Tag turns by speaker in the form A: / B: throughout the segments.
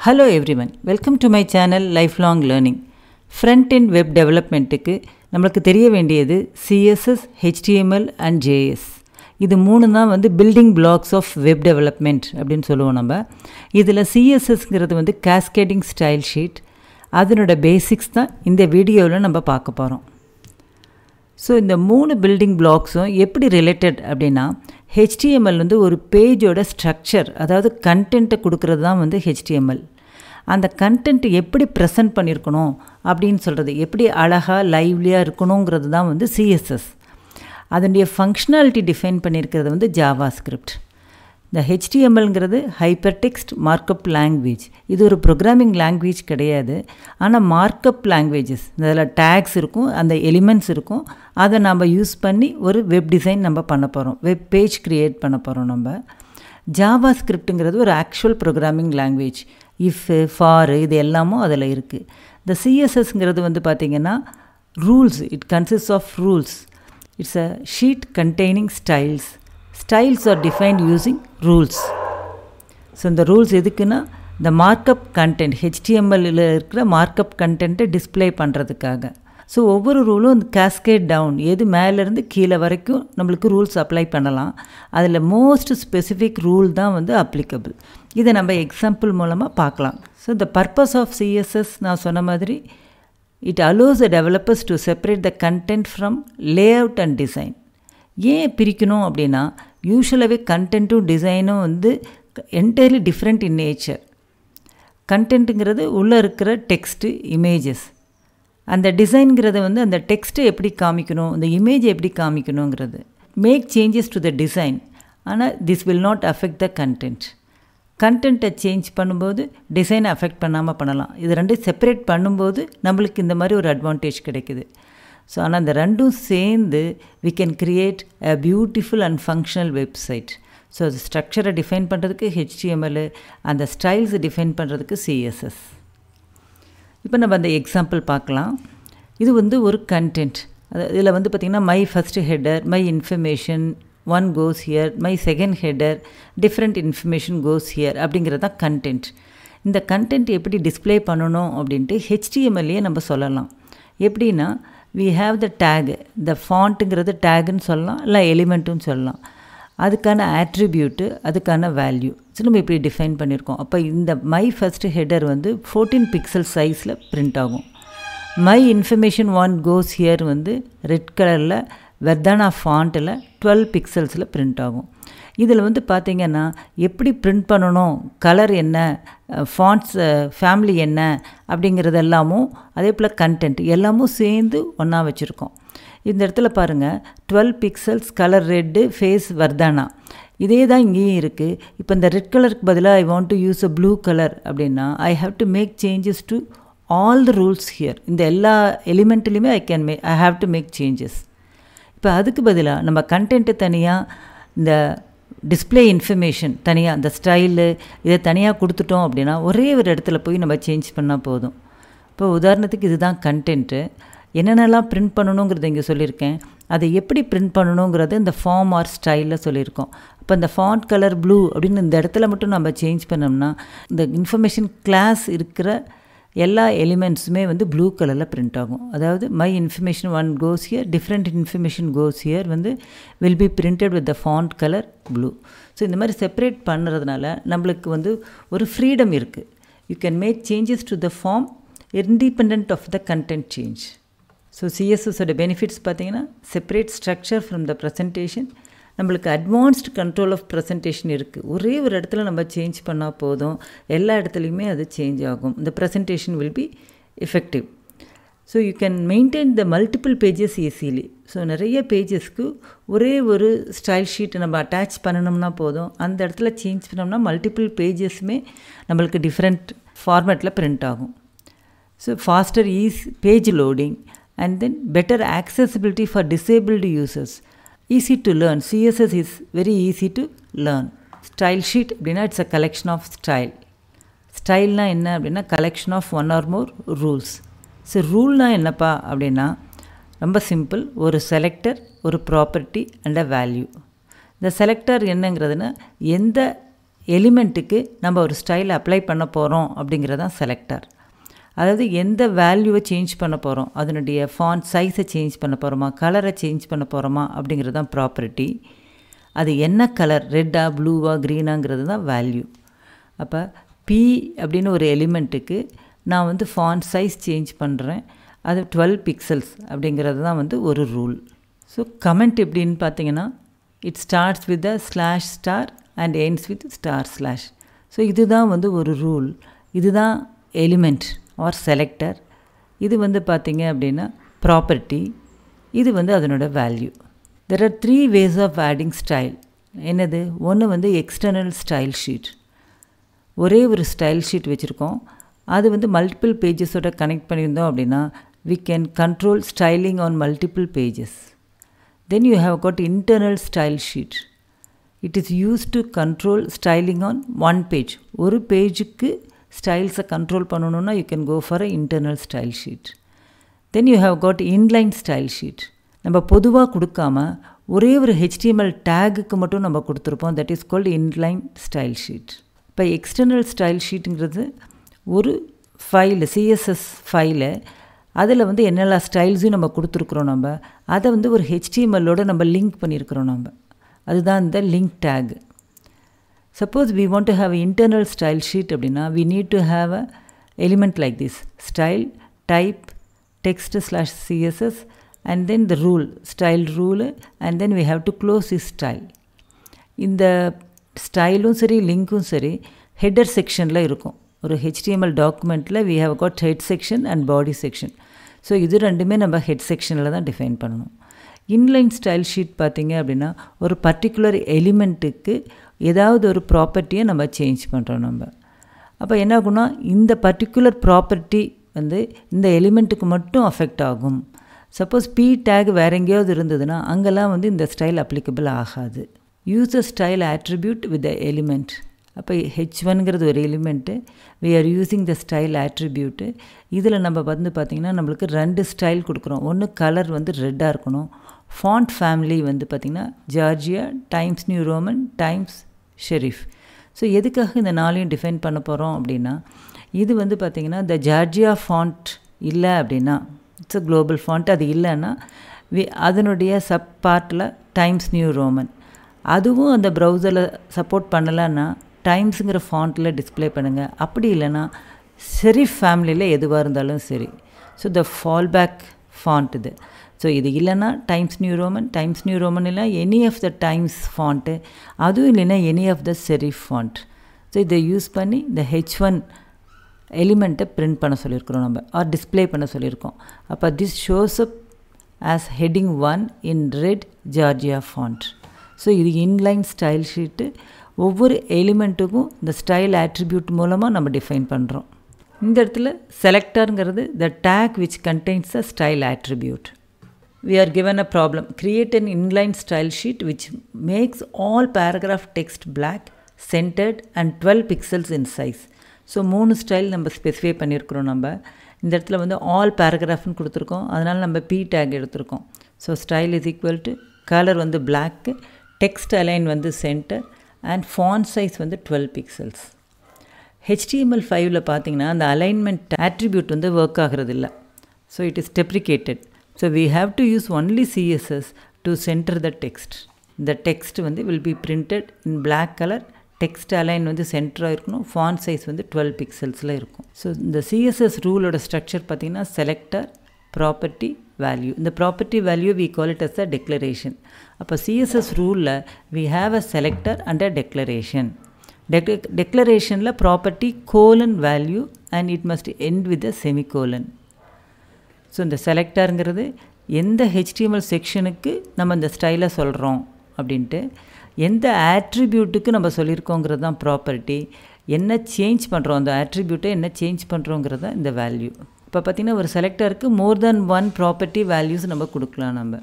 A: Hello everyone welcome to my channel lifelong learning front end web டெவலப்மெண்ட்டுக்கு நம்மளுக்கு தெரிய வேண்டியது CSS HTML and JS இது மூணு தான் வந்து building blocks of web development அப்படின்னு சொல்லுவோம் நம்ம. இதில் சிஎஸ்எஸ்ங்கிறது வந்து கேஸ்கேடிங் ஸ்டைல் ஷீட் அதனோட பேசிக்ஸ் தான் இந்த வீடியோவில் நம்ம பார்க்க போகிறோம் ஸோ இந்த மூணு பில்டிங் பிளாக்ஸும் எப்படி ரிலேட்டட் அப்படின்னா ஹெச்டிஎம்எல் வந்து ஒரு பேஜோட ஸ்ட்ரக்சர் அதாவது கண்டென்ட்டை கொடுக்குறது தான் வந்து ஹெச்டிஎம்எல் அந்த கண்டென்ட் எப்படி ப்ரெசென்ட் பண்ணியிருக்கணும் அப்படின்னு சொல்கிறது எப்படி அழகாக லைவ்லியாக இருக்கணுங்கிறது தான் வந்து சிஎஸ்எஸ் அதனுடைய ஃபங்க்ஷனாலிட்டி டிஃபைன் பண்ணியிருக்கிறது வந்து ஜாவா ஸ்கிரிப்ட் இந்த ஹெச்டிஎம்எல்ங்கிறது ஹைப்பர் டெக்ஸ்ட் மார்க்கப் லாங்குவேஜ் இது ஒரு ப்ரோக்ராமிங் லாங்குவேஜ் கிடையாது. ஆனால் மார்க்கப் லாங்குவேஜஸ் அதில் டேக்ஸ் இருக்கும் அந்த எலிமெண்ட்ஸ் இருக்கும். அதை நம்ம யூஸ் பண்ணி ஒரு வெப் டிசைன் நம்ம பண்ண போகிறோம் வெப் பேஜ் க்ரியேட் பண்ண போகிறோம் நம்ம. ஜாவா ஸ்கிரிப்டுங்கிறது ஒரு actual programming language if for இது எல்லாமும் அதில் இருக்குது இந்த சிஎஸ்எஸ்ங்கிறது வந்து பார்த்திங்கன்னா rules it consist of rules it's a sheet containing styles styles are defined using rules so இந்த ரூல்ஸ் எதுக்குன்னா இந்த மார்க்கப் கண்டென்ட் ஹெச்டிஎம்எல்லில் இருக்கிற மார்க்கப் கண்டென்ட்டை டிஸ்பிளே பண்ணுறதுக்காக ஸோ ஒவ்வொரு ரூலும் இந்த கேஸ்கேட் டவுன் எது மேலேருந்து கீழே வரைக்கும் நம்மளுக்கு ரூல்ஸ் அப்ளை பண்ணலாம். அதில் மோஸ்ட் ஸ்பெசிஃபிக் ரூல் தான் வந்து அப்ளிகபிள் இதை நம்ம எக்ஸாம்பிள் மூலமாக பார்க்கலாம். So the purpose of CSS நான் சொன்ன மாதிரி it allows the developers to separate the content from layout and design ஏன் பிரிக்கணும் அப்படின்னா யூஸ்வலாகவே கண்டென்ட்டும் டிசைனும் வந்து என்டையர்லி டிஃப்ரெண்ட் இன் நேச்சர் கண்டென்ட்டுங்கிறது உள்ளே இருக்கிற டெக்ஸ்ட்டு இமேஜஸ் அந்த டிசைன்கிறத வந்து அந்த டெக்ஸ்ட்டை எப்படி காமிக்கணும் அந்த இமேஜை எப்படி காமிக்கணுங்கிறது. Make changes to the design ஆனால் this will not affect the content கண்டென்ட்டை சேஞ்ச் பண்ணும்போது டிசைனை அஃபெக்ட் பண்ணாமல் பண்ணலாம். இது ரெண்டும் செப்பரேட் பண்ணும்போது நம்மளுக்கு இந்த மாதிரி ஒரு அட்வான்டேஜ் கிடைக்குது. ஸோ ஆனால் அந்த ரெண்டும் சேர்ந்து we can create a beautiful and functional website so அது ஸ்ட்ரக்சரை டிஃபைன் பண்ணுறதுக்கு ஹெச்டிஎம்எல் அந்த ஸ்டைல்ஸை டிஃபைன் பண்ணுறதுக்கு சிஎஸ்எஸ் இப்போ நம்ம அந்த எக்ஸாம்பிள் பார்க்கலாம். இது வந்து ஒரு கண்டென்ட் அது இதில் வந்து பார்த்திங்கன்னா my first header my information one goes here my second header different information goes here அப்படிங்கிறது தான் கண்டென்ட் இந்த கண்டென்ட் எப்படி டிஸ்பிளே பண்ணணும் அப்படின்ட்டு ஹெச்டிஎம்எல்லையே நம்ம சொல்லலாம். எப்படின்னா வி ஹாவ் த டேகு இந்த ஃபாண்ட்டுங்கிறது டேகுன்னு சொல்லலாம் இல்லை எலிமெண்ட்டுன்னு சொல்லலாம். அதுக்கான ஆட்ரிபியூட்டு அதுக்கான வேல்யூ ஸோ நம்ம இப்படி டிஃபைன் பண்ணியிருக்கோம். அப்போ இந்த மை ஃபஸ்ட்டு ஹெட்டர் வந்து ஃபோர்டீன் பிக்சல் சைஸில் பிரிண்ட் ஆகும். My information one goes here வந்து ரெட் கலரில் வெர்தானா ஃபாண்ட்டில் டுவெல் பிக்சல்ஸில் பிரிண்ட் ஆகும். இதில் வந்து பார்த்திங்கன்னா எப்படி பிரிண்ட் பண்ணணும் கலர் என்ன ஃபாண்ட்ஸ் ஃபேமிலி என்ன அப்படிங்கிறது எல்லாமும் அதே போல் கண்டென்ட் எல்லாமும் சேர்ந்து ஒன்றா வச்சுருக்கோம். இந்த இடத்துல பாருங்கள் twelve pixels colour red face Verdana? இதே தான் இங்கேயும் இருக்குது இப்போ இந்த ரெட் கலருக்கு பதிலாக I want to use a blue colour அப்படின்னா I have to make changes to all the rules here இந்த எல்லா எலிமெண்ட்லேயுமே I can may I have to make changes இப்போ அதுக்கு பதிலாக நம்ம கண்டென்ட்டு தனியாக இந்த டிஸ்பிளே இன்ஃபர்மேஷன் தனியாக அந்த ஸ்டைலு இதை தனியாக கொடுத்துட்டோம் அப்படின்னா ஒரே ஒரு இடத்துல போய் நம்ம சேஞ்ச் பண்ணால் போதும். இப்போ உதாரணத்துக்கு இதுதான் கண்டென்ட்டு என்னென்னலாம் பிரிண்ட் பண்ணணுங்கிறத இங்கே சொல்லியிருக்கேன். அதை எப்படி பிரிண்ட் பண்ணணுங்கிறது இந்த ஃபார்ம் ஆர் ஸ்டைலில் சொல்லியிருக்கோம். அப்போ இந்த ஃபாண்ட் கலர் ப்ளூ அப்படின்னு இந்த இடத்துல மட்டும் நம்ம சேஞ்ச் பண்ணோம்னா இந்த இன்ஃபர்மேஷன் கிளாஸ் இருக்கிற எல்லா எலிமெண்ட்ஸுமே வந்து ப்ளூ கலரில் பிரிண்ட் ஆகும். அதாவது my information one goes here different information goes here வந்து will be printed with the font colour blue so இந்த மாதிரி செப்பரேட் பண்ணுறதுனால நம்மளுக்கு வந்து ஒரு ஃப்ரீடம் இருக்குது you can make changes to the form independent of the content change so சிஎஸ்எஸோட benefits பார்த்தீங்கன்னா separate structure from the presentation நம்மளுக்கு அட்வான்ஸ்டு கண்ட்ரோல் ஆஃப் ப்ரெசன்டேஷன் இருக்குது ஒரே ஒரு இடத்துல நம்ம சேஞ்ச் பண்ணால் போதும். எல்லா இடத்துலையுமே அது சேஞ்ச் ஆகும். இந்த presentation will be effective so you can maintain the multiple pages easily so நிறைய பேஜஸ்க்கு ஒரே ஒரு ஸ்டைல் ஷீட்டை நம்ம அட்டாச் பண்ணணும்னா போதும். அந்த இடத்துல சேஞ்ச் பண்ணோம்னா மல்டிபிள் பேஜஸுமே நம்மளுக்கு டிஃப்ரெண்ட் ஃபார்மேட்டில் பிரிண்ட் ஆகும். So faster is page loading and then better accessibility for disabled users easy to learn CSS is very easy to learn style sheet அப்படின்னா it's a collection of style ஸ்டைல்னால் என்ன அப்படின்னா collection of one or more rules so ரூல்னால் என்னப்பா அப்படின்னா ரொம்ப simple ஒரு selector ஒரு property and a value இந்த selector என்னங்கிறதுனா எந்த எலிமெண்ட்டுக்கு நம்ம ஒரு ஸ்டைல் அப்ளை பண்ண போகிறோம் அப்படிங்கிறதான் செலக்டர் அதாவது எந்த வேல்யூவை சேஞ்ச் பண்ண போகிறோம் அதனுடைய ஃபாண்ட் சைஸை சேஞ்ச் பண்ண போகிறோமா கலரை சேஞ்ச் பண்ண போகிறோமா அப்படிங்கிறது தான் ப்ராப்பர்ட்டி அது என்ன கலர் ரெட்டா ப்ளூவா க்ரீனாங்கிறது தான் வேல்யூ அப்போ பி அப்படின்னு ஒரு எலிமெண்ட்டுக்கு நான் வந்து ஃபாண்ட் சைஸ் சேஞ்ச் பண்ணுறேன் அது டுவெல் பிக்சல்ஸ் அப்படிங்கிறது தான் வந்து ஒரு ரூல் ஸோ கமெண்ட் எப்படின்னு பார்த்தீங்கன்னா it starts with the slash star and ends with star slash so இதுதான் வந்து ஒரு ரூல் இதுதான் எலிமெண்ட் ஆர் செலக்டர் இது வந்து பார்த்திங்க அப்படின்னா ப்ராப்பர்ட்டி இது வந்து அதனோட value there are three ways of adding style என்னது? ஒன்று வந்து எக்ஸ்டர்னல் ஸ்டைல் ஷீட் ஒரே ஒரு ஸ்டைல் ஷீட் வச்சுருக்கோம். அது வந்து மல்டிபிள் பேஜஸோட கனெக்ட் பண்ணியிருந்தோம் அப்படின்னா we can control styling on multiple pages then you have got internal style sheet it is use to control styling on one page ஒரு பேஜுக்கு ஸ்டைல்ஸை கண்ட்ரோல் பண்ணணுன்னா you can go for a internal style sheet then you have got inline style sheet நம்ம பொதுவாக கொடுக்காம ஒரே ஒரு HTML டேகுக்கு மட்டும் நம்ம கொடுத்துருப்போம். That is called inline style sheet இப்போ எக்ஸ்டர்னல் ஸ்டைல் ஷீட்டுங்கிறது ஒரு ஃபைலு சிஎஸ்எஸ் ஃபைலு அதில் வந்து என்னெல்லாம் ஸ்டைல்ஸையும் நம்ம கொடுத்துருக்குறோம் நம்ம. அதை வந்து ஒரு ஹெச்டிஎம்எல்லோடு நம்ம லிங்க் பண்ணியிருக்கிறோம் நம்ம. அதுதான் இந்த link tag suppose we want to have internal style sheet அப்படின்னா we need to have a element like this style type text slash CSS and then the rule style rule and then we have to close is style இந்த ஸ்டைலும் சரி லிங்க்கும் சரி header செக்ஷனில் இருக்கும். ஒரு HTML டாக்குமெண்ட்டில் we have got head section and body section so இது ரெண்டுமே நம்ம ஹெட் செக்ஷனில் தான் டிஃபைன் பண்ணணும். இன்லைன் ஸ்டைல் ஷீட் பார்த்திங்க அப்படின்னா ஒரு பர்டிகுலர் எலிமெண்ட்டுக்கு ஏதாவது ஒரு ப்ராப்பர்ட்டியை நம்ம சேஞ்ச் பண்ணுறோம் நம்ம. அப்போ என்ன ஆகும்னா இந்த பர்டிகுலர் ப்ராப்பர்ட்டி வந்து இந்த எலிமெண்ட்டுக்கு மட்டும் அஃபெக்ட் ஆகும். சப்போஸ் பி டேக் வேறு எங்கேயாவது இருந்ததுன்னா அங்கெல்லாம் வந்து இந்த ஸ்டைல் அப்ளிகபிள் ஆகாது. Use a style attribute with the element அப்போ ஹெச் ஒன்ங்கிறது ஒரு element we are using the style attribute இதில் நம்ம வந்து பார்த்திங்கன்னா நம்மளுக்கு ரெண்டு ஸ்டைல் கொடுக்குறோம். ஒன்று கலர் வந்து ரெட்டாக இருக்கணும். ஃபாண்ட் ஃபேமிலி வந்து பார்த்திங்கன்னா Georgia Times New Roman Times serif. So எதுக்காக இந்த நாளையும் டிஃபைன் பண்ண போகிறோம் அப்படின்னா இது வந்து பார்த்திங்கன்னா த ஜார்ஜியா ஃபாண்ட் இல்லை அப்படின்னா இட்ஸ் அ குளோபல் ஃபாண்ட் அது இல்லைன்னா வி அதனுடைய சப் பார்ட்டில் டைம்ஸ் நியூ ரோமன் அதுவும் அந்த ப்ரௌசரில் சப்போர்ட் பண்ணலைன்னா டைம்ஸுங்கிற ஃபாண்ட்டில் டிஸ்பிளே பண்ணுங்கள் அப்படி இல்லைன்னா ஷெரீஃப் ஃபேமிலியில் எதுவாக இருந்தாலும் சரி. So the fallback font இது. ஸோ இது இல்லைன்னா Times New Roman Times New Roman இல்லை any of the Times font அதுவும் இல்லைன்னா any of the serif font so இதை யூஸ் பண்ணி இந்த ஹெச் ஒன் எலிமெண்ட்டை பிரிண்ட் பண்ண சொல்லியிருக்கிறோம் நம்ம ஆர் டிஸ்பிளே பண்ண சொல்லியிருக்கோம். அப்போ this shows up as heading one in red Georgia font so இது இன்லைன் ஸ்டைல் ஷீட்டு ஒவ்வொரு எலிமெண்ட்டுக்கும் இந்த ஸ்டைல் ஆட்ரிபியூட் மூலமாக நம்ம டிஃபைன் பண்ணுறோம் இந்த இடத்துல செலக்டருங்கிறது the tag which contains a style attribute we are given a problem. Create an inline style sheet which makes all paragraph text black centered and 12 pixels in size. So மூணு style நம்ம specify பண்ணியிருக்கிறோம் நம்ம. இந்த இடத்துல வந்து all பேராகிராஃப்னு கொடுத்துருக்கோம். அதனால் நம்ம பி டேக் எடுத்திருக்கோம். So style is equal to colour வந்து பிளாக்கு டெக்ஸ்ட் அலைன் வந்து சென்டர் அண்ட் ஃபான் சைஸ் வந்து டுவெல் பிக்சல்ஸ் ஹெச்டிஎம்எல் ஃபைவ்ல பார்த்தீங்கன்னா அந்த அலைன்மெண்ட் ஆட்ரிபியூட் வந்து ஒர்க் ஆகிறது இல்லை so it is deprecated so we have to use only CSS to centre the text இந்த டெக்ஸ்ட் வந்து will be printed in black colour text align வந்து சென்டராக இருக்கணும். ஃபான் சைஸ் வந்து டுவெல் பிக்சல்ஸில் இருக்கும். ஸோ இந்த சிஎஸ்எஸ் ரூலோட ஸ்ட்ரக்சர் பார்த்திங்கன்னா செலக்டர் ப்ராப்பர்ட்டி வேல்யூ இந்த property value we call it as a declaration அப்போ CSS ரூலில் we have a selector and a declaration tech டெக்ளரேஷனில் property colon value and it must end with a semicolon so இந்த செலக்டருங்கிறது எந்த HTML செக்ஷனுக்கு நம்ம இந்த ஸ்டைலை சொல்கிறோம் அப்படின்ட்டு எந்த ஆட்ரிபியூட்டுக்கு நம்ம சொல்லியிருக்கோங்கிறது தான் ப்ராப்பர்ட்டி என்ன சேஞ்ச் பண்ணுறோம் அந்த ஆட்ரிபியூட்டை என்ன சேஞ்ச் பண்ணுறோங்கிறது தான் இந்த வேல்யூ இப்போ பார்த்திங்கன்னா ஒரு செலக்டருக்கு more then one property values நம்ம கொடுக்கலாம் நம்ம.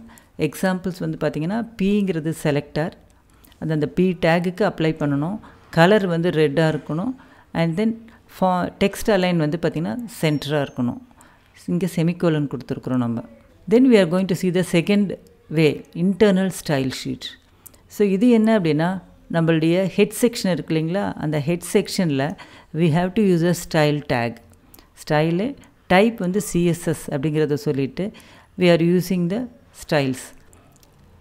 A: எக்ஸாம்பிள்ஸ் வந்து பார்த்திங்கன்னா பிங்கிறது செலக்டர் அது அந்த பி டேகுக்கு அப்ளை பண்ணணும். கலர் வந்து ரெட்டாக இருக்கணும். அண்ட் தென் ஃபா டெக்ஸ்ட் அலைன் வந்து பார்த்திங்கன்னா சென்டராக இருக்கணும். இங்கே செமிகோலன் கொடுத்துருக்குறோம் நம்ம. Then we are going to see the second way internal style sheet so இது என்ன அப்படின்னா நம்மளுடைய ஹெட் செக்ஷன் இருக்கு இல்லைங்களா? அந்த ஹெட் செக்ஷனில் we have to use a style tag style type வந்து சிஎஸ்எஸ் அப்படிங்கிறத சொல்லிவிட்டு we are using the styles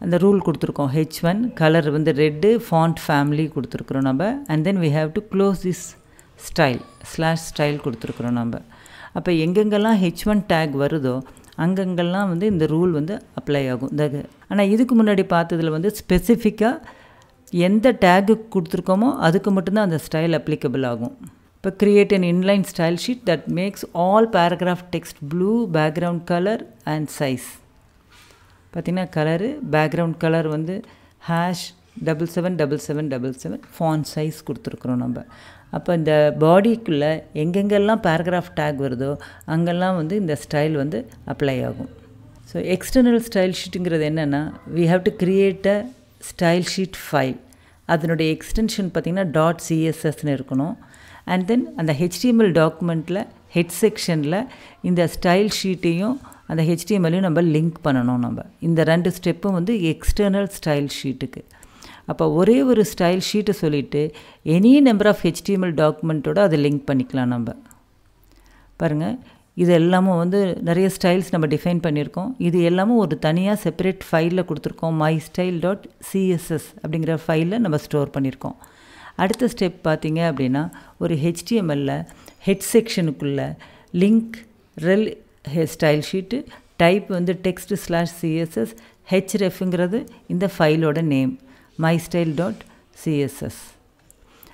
A: அந்த ரூல் கொடுத்துருக்கோம். ஹெச் ஒன் கலர் வந்து ரெட்டு ஃபாண்ட் ஃபேமிலி கொடுத்துருக்குறோம் நம்ம. And then we have to close this style slash style கொடுத்துருக்குறோம் நம்ம. அப்போ எங்கெங்கெல்லாம் ஹெச் ஒன் டேக் வருதோ அங்கங்கெல்லாம் வந்து இந்த ரூல் வந்து அப்ளை ஆகும். இந்த ஆனால் இதுக்கு முன்னாடி பார்த்ததில் வந்து ஸ்பெசிஃபிக்காக எந்த டேக்கு கொடுத்துருக்கோமோ அதுக்கு மட்டும்தான் அந்த ஸ்டைல் அப்ளிகபிள் ஆகும். இப்போ create an inline style sheet that makes all paragraph text blue background colour and size பார்த்திங்கன்னா கலரு பேக்ரவுண்ட் கலர் வந்து hash double seven double seven double seven font size கொடுத்துருக்குறோம் நம்ம. அப்போ இந்த பாடிக்குள்ளே எங்கெங்கெல்லாம் பேராகிராஃப் டேக் வருதோ அங்கெல்லாம் வந்து இந்த ஸ்டைல் வந்து அப்ளை ஆகும். ஸோ எக்ஸ்டர்னல் ஸ்டைல் ஷீட்டுங்கிறது என்னென்னா we have to create a style sheet file அதனுடைய எக்ஸ்டென்ஷன் பார்த்திங்கன்னா டாட் சிஎஸ்எஸ்னு இருக்கணும். அண்ட் தென் அந்த ஹெச்டிஎம்எல் டாக்குமெண்ட்டில் ஹெட் செக்ஷனில் இந்த ஸ்டைல் ஷீட்டையும் அந்த ஹெச்டிஎம்எல்லையும் நம்ம லிங்க் பண்ணணும் நம்ம. இந்த ரெண்டு ஸ்டெப்பும் வந்து எக்ஸ்டர்னல் ஸ்டைல் ஷீட்டுக்கு அப்போ ஒரே ஒரு ஸ்டைல் ஷீட்டை சொல்லிவிட்டு எனி நம்பர் ஆஃப் ஹெச்டிஎம்எல் டாக்குமெண்ட்டோட அதை லிங்க் பண்ணிக்கலாம் நம்ம. பாருங்கள் இது எல்லாமும் வந்து நிறைய ஸ்டைல்ஸ் நம்ம டிஃபைன் பண்ணியிருக்கோம் இது எல்லாமும் ஒரு தனியாக செப்பரேட் ஃபைலில் கொடுத்துருக்கோம் மை ஸ்டைல் டாட் சிஎஸ்எஸ் அப்படிங்கிற ஃபைலில் நம்ம ஸ்டோர் பண்ணியிருக்கோம் அடுத்த ஸ்டெப் பார்த்தீங்க அப்படின்னா ஒரு ஹெச்டிஎம்எல்ல head செக்ஷனுக்குள்ளே link rel style sheet type வந்து டெக்ஸ்ட் ஸ்லாஷ் சிஎஸ்எஸ் ஹெச்ரெஃப்ங்கிறது இந்த ஃபைலோட name my style dot CSS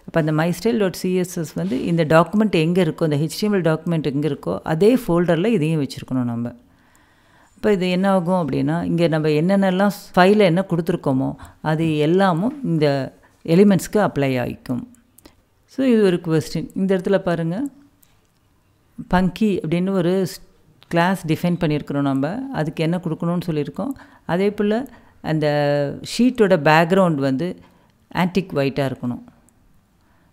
A: அப்போ அந்த மை ஸ்டைல் டாட் சிஎஸ்எஸ் வந்து இந்த டாக்குமெண்ட் எங்கே இருக்கோ இந்த ஹெச்டிஎம்எல் டாக்குமெண்ட் எங்கே இருக்கோ அதே ஃபோல்டரில் இதையும் வச்சுருக்கணும் நம்ம. இப்போ இது என்ன ஆகும் அப்படின்னா இங்கே நம்ம என்னென்னலாம் ஃபைலில் என்ன கொடுத்துருக்கோமோ அது எல்லாமும் இந்த எலிமெண்ட்ஸ்க்கு அப்ளை ஆகிக்கும் ஸோ இது ஒரு கொஸ்டின் இந்த இடத்துல பாருங்கள் பங்கி அப்படின்னு ஒரு கிளாஸ் டிஃபைன் பண்ணியிருக்கிறோம் நம்ம. அதுக்கு என்ன கொடுக்கணும்னு சொல்லியிருக்கோம். அதே போல் அந்த ஷீட்டோட பேக்ரவுண்ட் வந்து ஆன்டிக் ஒயிட்டாக இருக்கணும்.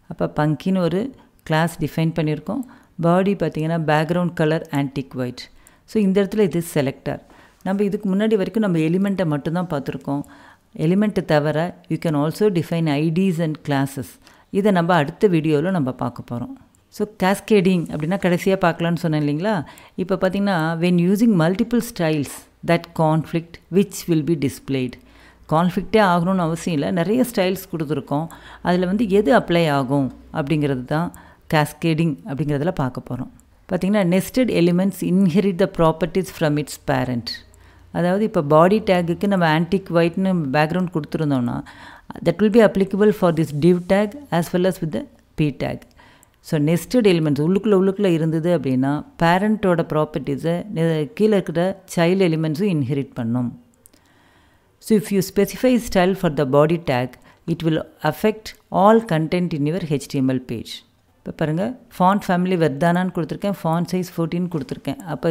A: அப்போ பங்கின்னு ஒரு கிளாஸ் டிஃபைன் பண்ணியிருக்கோம். பாடி பார்த்திங்கன்னா background colour antique white so இந்த இடத்துல இது செலக்டர் நம்ம இதுக்கு முன்னாடி வரைக்கும் நம்ம எலிமெண்ட்டை மட்டும்தான் பார்த்துருக்கோம். எலிமெண்ட்டை தவிர you can also define IDs and classes இதை நம்ம அடுத்த வீடியோவில் நம்ம பார்க்க போகிறோம் ஸோ கேஸ்கேடிங் அப்படின்னா கடைசியாக பார்க்கலான்னு சொன்னேன் இல்லைங்களா? இப்போ பார்த்திங்கன்னா when using multiple styles that conflict which will be displayed கான்ஃப்ளிக்டே ஆகணும்னு அவசியம் இல்லை. நிறைய ஸ்டைல்ஸ் கொடுத்துருக்கோம். அதில் வந்து எது அப்ளை ஆகும் அப்படிங்கிறது தான் கேஸ்கேடிங் அப்படிங்கிறதுல பார்க்க போகிறோம் பார்த்திங்கன்னா nested elements inherit the properties from its parent அதாவது இப்போ பாடி டேக்குக்கு நம்ம ஆன்டிக் ஒயிட்னு background கொடுத்துருந்தோம்னா that will be applicable for this div tag as well as with the P tag so nested elements உள்ளுக்குள்ளே உள்ளுக்குள்ளே இருந்தது அப்படின்னா பேரண்ட்டோட ப்ராப்பர்ட்டிஸை கீழே இருக்கிற சைல்டு எலிமெண்ட்ஸும் இன்ஹெரிட் பண்ணும். So if you specify style for the body tag it will affect all content in your HTML page இப்போ பாருங்கள் ஃபாண்ட் ஃபேமிலி வெர்தானான்னு கொடுத்துருக்கேன் ஃபாண்ட் சைஸ் ஃபோர்டீன் கொடுத்துருக்கேன். அப்போ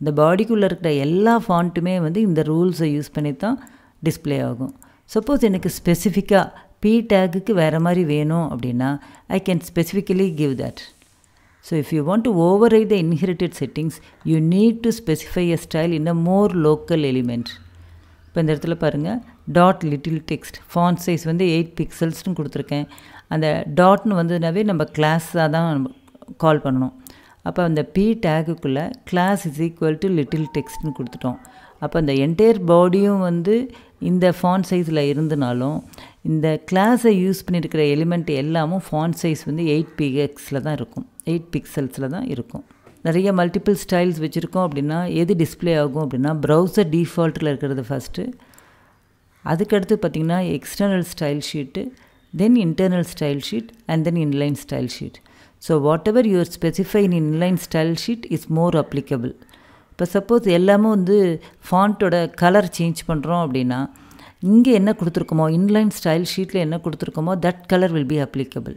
A: இந்த பாடிக்குள்ளே இருக்கிற எல்லா ஃபாண்ட்டுமே வந்து இந்த ரூல்ஸை யூஸ் பண்ணி தான் டிஸ்பிளே ஆகும். சப்போஸ் எனக்கு ஸ்பெசிஃபிக்காக பி டேக்குக்கு வேறு மாதிரி வேணும் அப்படின்னா I can specifically give that so if you want to override the inherited settings you need to specify a style in a more local element இப்போ இந்த இடத்துல பாருங்கள் dot little text font size வந்து eight பிக்சல்ஸ்னு கொடுத்துருக்கேன். அந்த டாட்னு வந்ததுனாவே நம்ம கிளாஸாக தான் நம்ம கால் பண்ணணும். அப்போ அந்த p டேக்குக்குள்ளே class is equal to little டெக்ஸ்ட்னு கொடுத்துட்டோம். அப்போ அந்த என்டையர் பாடியும் வந்து இந்த ஃபாண்ட் சைஸில் இருந்தனாலும் இந்த கிளாஸை யூஸ் பண்ணியிருக்கிற எலிமெண்ட் எல்லாமும் ஃபாண்ட் சைஸ் வந்து எயிட் பிஎக்ஸில் தான் இருக்கும். எயிட் பிக்சல்ஸில் தான் இருக்கும். நிறைய மல்டிபிள் ஸ்டைல்ஸ் வச்சுருக்கோம் அப்படின்னா எது டிஸ்பிளே ஆகும் அப்படின்னா ப்ரௌசர் டிஃபால்ட்டில் இருக்கிறது ஃபஸ்ட்டு அதுக்கடுத்து பார்த்திங்கன்னா external style sheet then internal style sheet and then inline style sheet so whatever your specify in inline style sheet is more applicable இப்போ சப்போஸ் எல்லாமே வந்து ஃபாண்ட்டோட கலர் சேஞ்ச் பண்ணுறோம் அப்படின்னா இங்கே என்ன கொடுத்துருக்கோமோ இன்லைன் ஸ்டைல் ஷீட்டில் என்ன கொடுத்துருக்கோமோ that colour will be applicable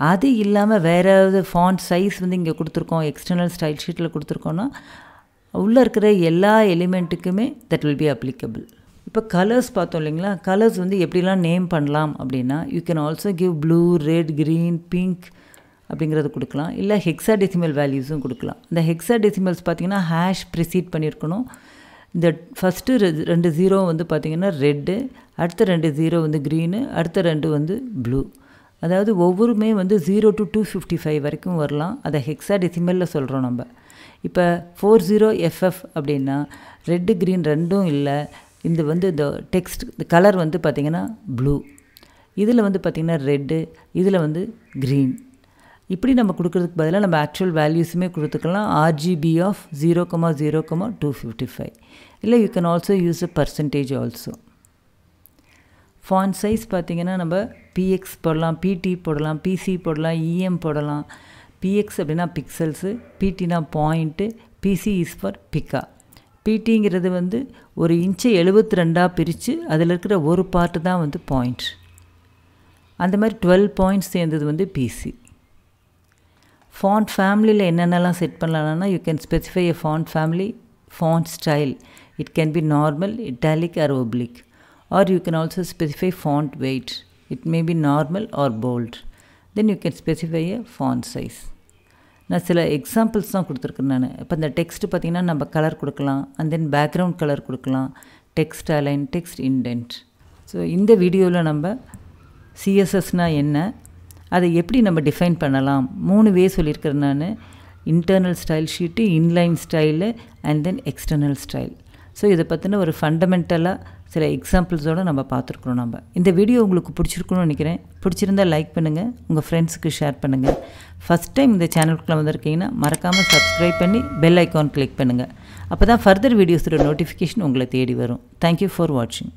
A: அது இல்லாமல் வேறு ஏதாவது ஃபாண்ட் சைஸ் வந்து இங்கே கொடுத்துருக்கோம் எக்ஸ்டர்னல் ஸ்டைல் ஷீட்டில் கொடுத்துருக்கோன்னா உள்ளே இருக்கிற எல்லா எலிமெண்ட்டுக்குமே தட் வில் பி அப்ளிகபிள் இப்போ கலர்ஸ் பார்த்தோம் இல்லைங்களா? கலர்ஸ் வந்து எப்படிலாம் நேம் பண்ணலாம் அப்படின்னா you can also give blue red green pink அப்படிங்கிறது கொடுக்கலாம். இல்லை ஹெக்ஸா டெசிமல் வேல்யூஸும் கொடுக்கலாம். இந்த ஹெக்ஸா டெசிமல்ஸ் பார்த்திங்கன்னா ஹேஷ் ப்ரிசீட் பண்ணியிருக்கணும். இந்த ஃபஸ்ட்டு ரெண்டு ஜீரோ வந்து பார்த்திங்கன்னா ரெட்டு அடுத்த ரெண்டு ஜீரோ வந்து க்ரீனு அடுத்த ரெண்டு வந்து ப்ளூ அதாவது ஒவ்வொருமே வந்து zero to two fifty five வரைக்கும் வரலாம். அதை ஹெக்ஸா டெசிமலில் சொல்கிறோம் நம்ம. இப்போ ஃபோர் ஜீரோ எஃப்எஃப் அப்படின்னா ரெட்டு க்ரீன் ரெண்டும் இல்லை. இந்த வந்து இந்த டெக்ஸ்ட் இந்த கலர் வந்து பார்த்திங்கன்னா ப்ளூ இதில் வந்து பார்த்திங்கன்னா ரெட்டு இதில் வந்து க்ரீன் இப்படி நம்ம கொடுக்குறதுக்கு பதிலாக நம்ம ஆக்சுவல் வேல்யூஸுமே கொடுத்துக்கலாம். RGB of zero comma zero comma two fifty five இல்லை you can also use a percentage also font size பார்த்திங்கன்னா நம்ம பிஎக்ஸ் போடலாம் பிடி போடலாம் பிசி போடலாம் இஎம் போடலாம். பிஎக்ஸ் அப்படின்னா pixels பிடினா point PC is for pica பிடிங்கிறது வந்து ஒரு இன்ச்சை எழுபத்தி ரெண்டாக பிரித்து அதில் இருக்கிற ஒரு பார்ட்டு தான் வந்து பாயிண்ட் அந்த மாதிரி டுவெல் பாயிண்ட்ஸ் சேர்ந்தது வந்து பிசி ஃபாண்ட் ஃபேமிலியில் என்னென்னலாம் செட் பண்ணலான்னா you can specify a font family font style it can be normal italic or oblique or you can also specify font weight it may be normal or bold then you can specify a font size நான் சில examples தான் கொடுத்துருக்கேன் நான். இப்போ இந்த text பார்த்திங்கன்னா நம்ம colour கொடுக்கலாம். அண்ட் தென் பேக்ரவுண்ட் கலர் கொடுக்கலாம். Text align text indent so இந்த வீடியோவில் நம்ம சிஎஸ்எஸ்னால் என்ன? அதை எப்படி நம்ம டிஃபைன் பண்ணலாம்? மூணு வே சொல்லியிருக்கிறேன் நான். Internal style sheet inline style and then external style so இதை பற்றின ஒரு ஃபண்டமெண்டலாக சில எக்ஸாம்பிள்ஸோடு நம்ம பார்த்துருக்குறோம் நம்ம. இந்த வீடியோ உங்களுக்கு பிடிச்சிருக்குன்னு நினைக்கிறேன். பிடிச்சிருந்தால் லைக் பண்ணுங்கள் உங்கள் ஃப்ரெண்ட்ஸுக்கு ஷேர் பண்ணுங்கள் ஃபஸ்ட் டைம் இந்த சேனலுக்குள்ளே வந்திருக்கீங்கன்னா மறக்காமல் சப்ஸ்கிரைப் பண்ணி பெல் ஐக்கான் கிளிக் பண்ணுங்கள் அப்போ தான் ஃபர்தர் வீடியோஸோட நோட்டிஃபிகேஷன் உங்களை தேடி வரும். தேங்க்யூ ஃபார் வாட்சிங்